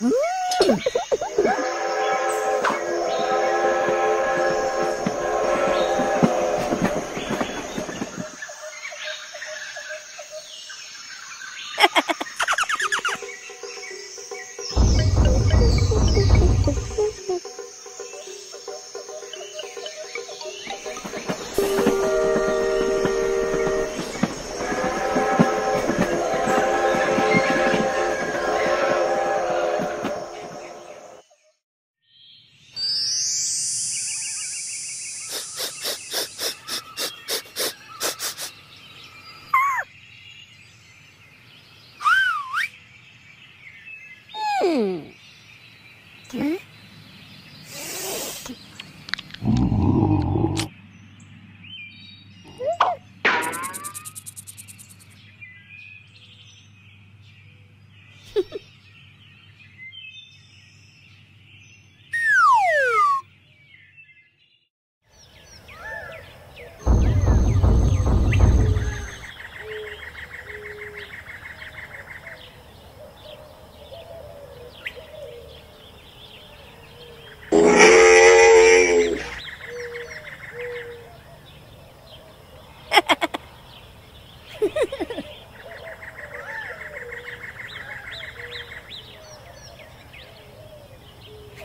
Mm. Mm-hmm.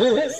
Mm-hmm.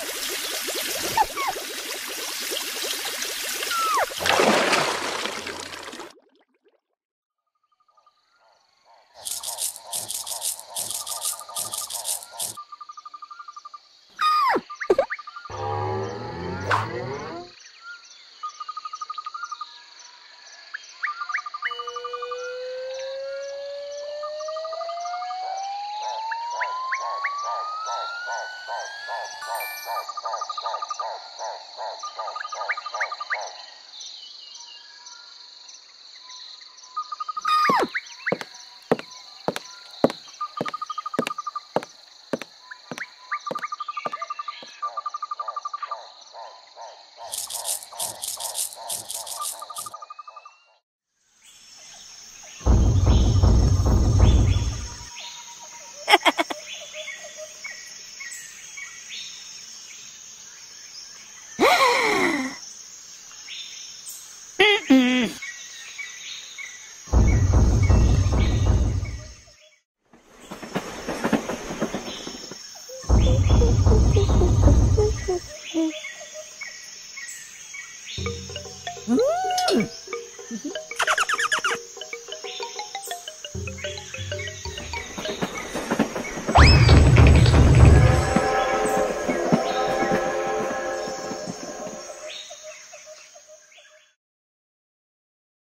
Thank you.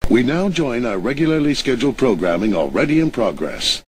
We now join our regularly scheduled programming already in progress.